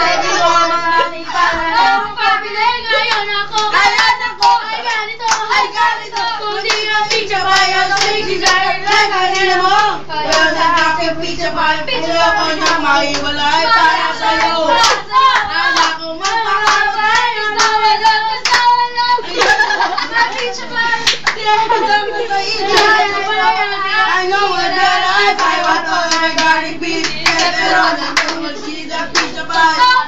Baby, maraming pangalan. Ang pabili ngayon ako. Ayan ako. Ay ganito. Ay, ganito. Kung di picture bayan, so i-desire lang Kanina mo, wala sa aking pizza pie. Ayoko na maiwalay para sa'yo. Ko magpakabay. I know what that I buy, what all I got is beef. Pero, nandun mo si the pizza pie.